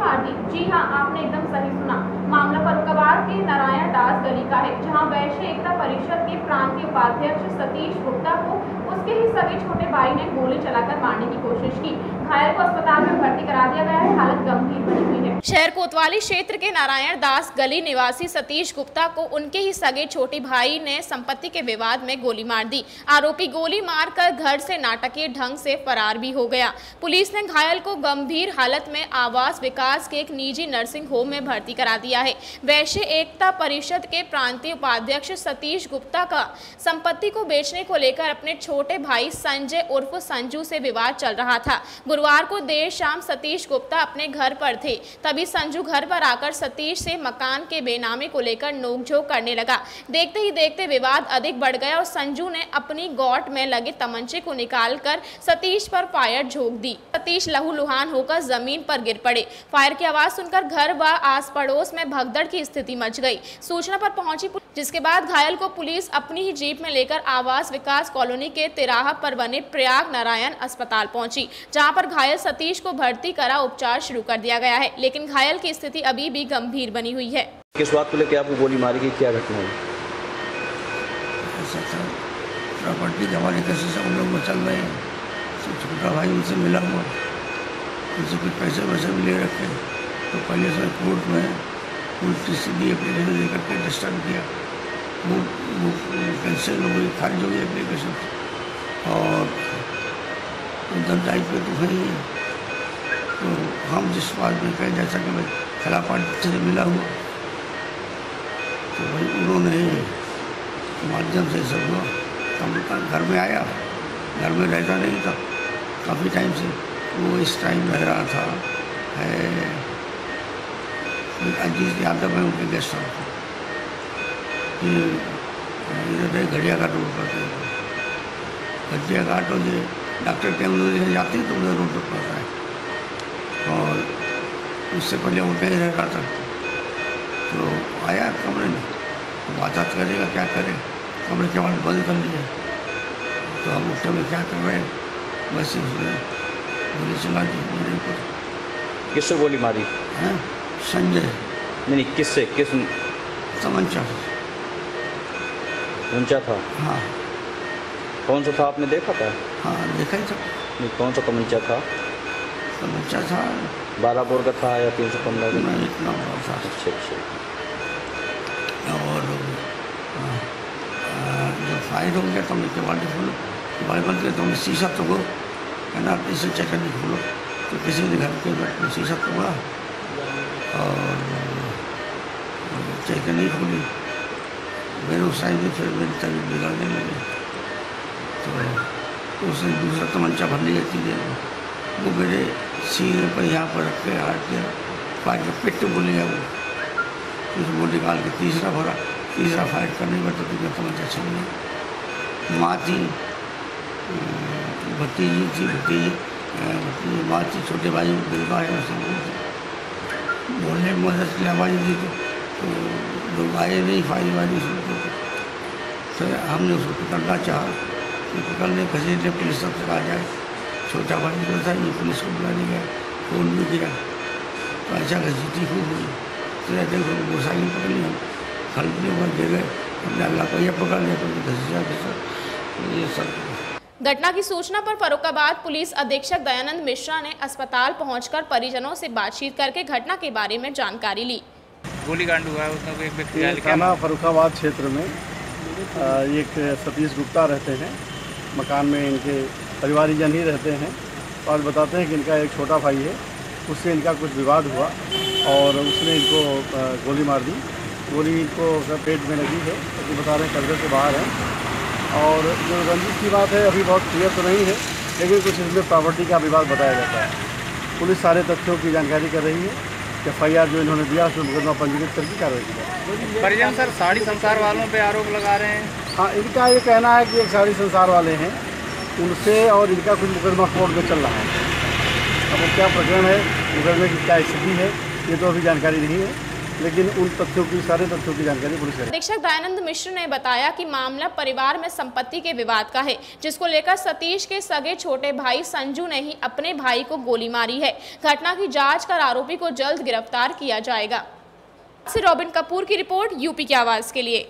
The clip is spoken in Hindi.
दी जी हाँ आपने एकदम सही सुना। मामला फरुखाबाद के नारायण दास गली का है, जहाँ वैश्य एकता परिषद के प्रांतीय उपाध्यक्ष सतीश गुप्ता को उसके ही सभी छोटे भाई ने गोली चलाकर मारने की कोशिश की। घायल को अस्पताल में भर्ती करा दिया गया है, हालत गंभीर बनी हुई शहर कोतवाली क्षेत्र के नारायण दास, गली निवासी सतीश गुप्ता को उनके ही सगे छोटे भाई ने संपत्ति के विवाद में गोली मार दी। आरोपी गोली मारकर घर से नाटकीय ढंग से फरार भी हो गया। पुलिस ने घायल को गंभीर हालत में आवास विकास के एक निजी नर्सिंग होम में भर्ती करा दिया है। वैश्य एकता परिषद के प्रांतीय उपाध्यक्ष सतीश गुप्ता का संपत्ति को बेचने को लेकर अपने छोटे भाई संजय उर्फ़ संजू से विवाद चल रहा था। गुरुवार को देर शाम सतीश गुप्ता अपने घर पर थे। तभी संजू घर पर आकर सतीश से मकान के बेनामे को लेकर नोकझोंक करने लगा। देखते ही देखते विवाद अधिक बढ़ गया और संजू ने अपनी गौट में लगे तमंचे को निकालकर सतीश पर फायर झोंक दी। सतीश लहूलुहान होकर ज़मीन पर गिर पड़े। फायर की आवाज़ सुनकर घर व आस पड़ोस में भगदड़ की स्थिति मच गई। सूचना पर पहुँची जिसके बाद घायल को पुलिस अपनी ही जीप में लेकर आवास विकास कॉलोनी के तिराहा पर बने प्रयाग नारायण अस्पताल पहुँची जहाँ पर घायल सतीश को भर्ती करा उपचार शुरू कर दिया गया है लेकिन घायल की स्थिति अभी भी गंभीर बनी हुई है। किस बात को लेकर आपको गोली मारी गई? क्या घटना हुई? प्रॉपर्टी जमाने कैसे सब लोग चल रहे हैं। सब छोटा भाई उनसे मिला हुआ। उनसे कुछ पैसे वैसे भी ले रखे तो पहले से कोर्ट में उल्टी सीधी एप्लीकेशन दे करके डिस्टर्ब किया। वो वो कैंसिल हो गई खारिज हो गई एप्लीकेशन और उधर टाइप पे तो है ही। तो हम जिस बात में कहें, जैसा कि भाई खिलाफ पार्टी से मिला हुआ तो भाई उन्होंने माध्यम से सब लोग कम घर में आया, घर में रहता नहीं था। काफ़ी टाइम से, वो इस टाइम रह रहा था, है। अजीत यादव है उनके गेस्ट हाउस घड़िया घाट रोड पर थे घड़िया घाट और ये डॉक्टर हम लोग जाते हैं तो उधर रोड पर पड़ता है और उससे पहले वो कहीं रह रहा था तो आया कमरे में तो बात करेगा क्या करे कमरे के बाद बंद कर लिए तो हम उठे समय क्या कर रहे हैं बस उसने गोली चला दी मेरे किससे गोली मारी हैं संजय। नहीं किससे? किस तमंचा। ऊँचा था? हाँ। कौन सा था आपने देखा था? हाँ देखा ही था नहीं कौन सा तमंचा था? तमंचा था। बारह बोर का था या तीन सौ पंद्रह का? इतना बड़ा था। अच्छा अच्छा। और हाँ, हाँ, जब फायर हो गया तो मैं केवाड़ी खोलो। केवाड़ी बंद किया तो मैं शीशा तोड़ो। कहना इसे चेक नहीं खोलो। तो किसी ने घर के शीशा तोड़ा। और चेक नहीं खोली मेरे उस में फिर मेरी तबीयत बिगड़ने लगी। तो उसने दूसरा तमंचा भर लिया थी वो मेरे सीने पर यहाँ पर रख के हाथ के फायर के पिट बोले गया वो। फिर वो निकाल के तीसरा भरा। तीसरा फाइट करने में तो तुझे तमंचा छीन लिया। माँ थी भतीजी थी, भतीजी माँ थी छोटे भाई उससे वो थी। बोलने में मदद की आवाज़ दी तो, तो लोग आए नहीं फ़ाइल वाली थे तो हमने उसको पकड़ना चाहा कि पकड़ने घसीटने पुलिस सबसे आ जाए छोटा भाई जो था ये पुलिस को बुलाने गया फ़ोन भी किया। तो ऐसा घसीटी खूब हुई तो रहते हुए गोसाई पकड़ लिया। खरीदने हुआ दे गए हमने अल्लाह को यह पकड़ लिया तो घसीटा तो ये सब। घटना की सूचना पर फरुखाबाद पुलिस अधीक्षक दयानंद मिश्रा ने अस्पताल पहुंचकर परिजनों से बातचीत करके घटना के बारे में जानकारी ली। गोलीकांड हुआ है एक व्यक्ति थाना फरुखाबाद क्षेत्र में एक सतीश गुप्ता रहते हैं। मकान में इनके परिवारीजन ही रहते हैं। और बताते हैं कि इनका एक छोटा भाई है उससे इनका कुछ विवाद हुआ और उसने इनको गोली मार दी। गोली इनको पेट में लगी है अभी बता रहे हैं कब्जे से बाहर है। और जो रंजिश की बात है अभी बहुत क्लियर तो नहीं है लेकिन कुछ इसमें प्रॉपर्टी का विवाद बताया जाता है। पुलिस सारे तथ्यों की जानकारी कर रही है एफ़ आई जो इन्होंने दिया उसमें मुकदमा पंजीकृत करके कार्रवाई की जाए परिजन सर साड़ी संसार वालों पे आरोप लगा रहे हैं। हाँ इनका ये कहना है कि एक सारी संसार वाले हैं उनसे और इनका कुछ मुकदमा कोर्ट में चल रहा है। अब क्या प्रकरण है? मुकदमे की क्या स्थिति है? ये तो अभी जानकारी नहीं है। लेकिन उन तथ्यों की, सारे तथ्यों की जानकारी पुलिस अधीक्षक दयानंद मिश्र ने बताया कि मामला परिवार में संपत्ति के विवाद का है, जिसको लेकर सतीश के सगे छोटे भाई संजू ने ही अपने भाई को गोली मारी है। घटना की जाँच कर आरोपी को जल्द गिरफ़्तार किया जाएगा। रॉबिन कपूर की रिपोर्ट, यूपी की आवाज़ के लिए।